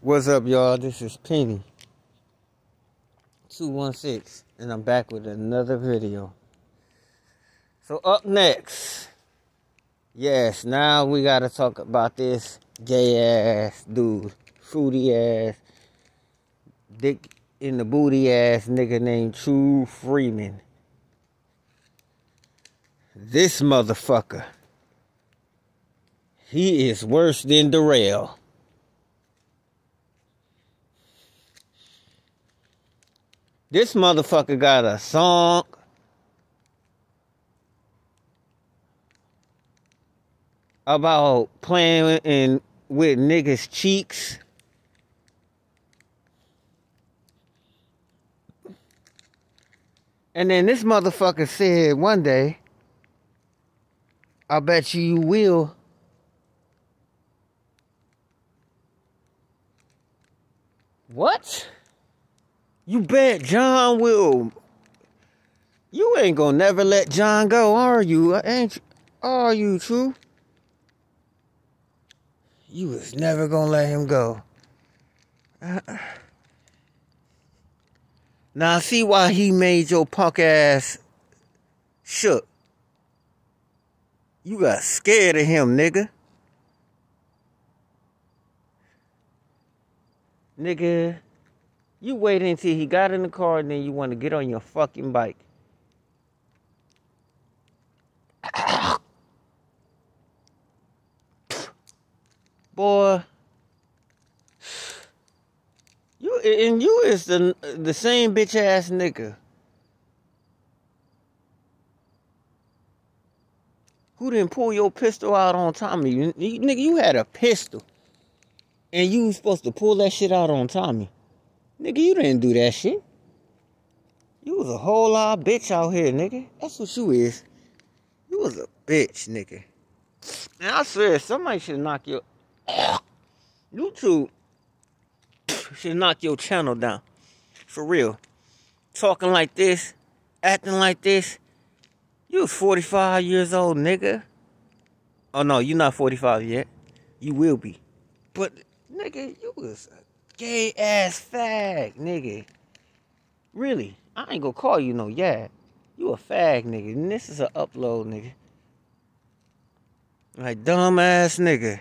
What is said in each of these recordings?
What's up, y'all? This is Penny 216, and I'm back with another video. So, up next, yes, now we gotta talk about this gay ass dude, fruity ass, dick in the booty ass nigga named True Freeman. This motherfucker, he is worse than Darrell. This motherfucker got a song. About playing in with niggas' cheeks. And then this motherfucker said one day, I bet you you will. What? You bet John will. You ain't gonna never let John go, are you? Ain't? Are you true? You was never gonna let him go. Now see why he made your punk ass shook. You got scared of him, nigga. Nigga. You wait until he got in the car and then you want to get on your fucking bike. Boy, you and you is the the same bitch ass nigga who didn't pull your pistol out on Tommy. You, nigga, you had a pistol, and you was supposed to pull that shit out on Tommy. Nigga, you didn't do that shit. You was a whole lot of bitch out here, nigga. That's what you is. You was a bitch, nigga. And I swear, somebody should knock your YouTube should knock your channel down. For real. Talking like this, acting like this. You was 45 years old, nigga. Oh no, you're not 45 yet. You will be. But nigga, you was gay ass fag, nigga. Really, I ain't gonna call you no yeah. You a fag, nigga. And this is an upload, nigga. Like dumb ass nigga.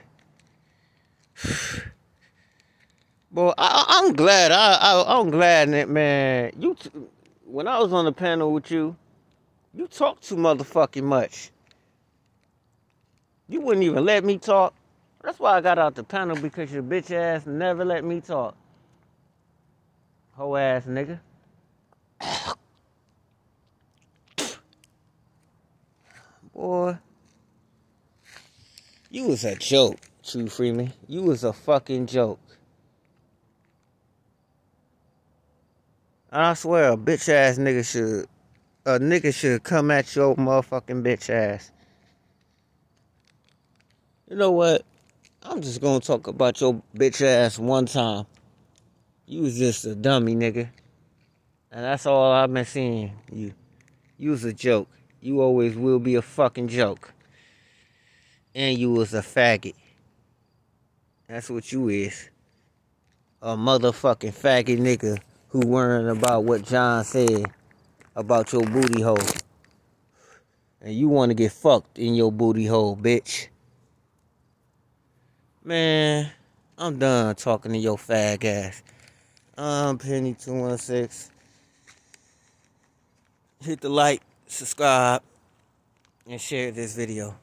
Boy, I, am glad. I, I I'm glad that man. You t- when I was on the panel with you, you talk too motherfucking much. You wouldn't even let me talk. That's why I got out the panel because your bitch ass never let me talk. Whole ass nigga. Boy. You was a joke, True Freeman. You was a fucking joke. And I swear a bitch ass nigga should a nigga should come at your motherfucking bitch ass. You know what? I'm just gonna talk about your bitch ass one time. You was just a dummy, nigga. And that's all I've been seeing you. You was a joke. You always will be a fucking joke. And you was a faggot. That's what you is. A motherfucking faggot nigga who worrying about what John said about your booty hole. And you want to get fucked in your booty hole, bitch. Man, I'm done talking to your fag ass. I'm Penny216. Hit the like, subscribe, and share this video.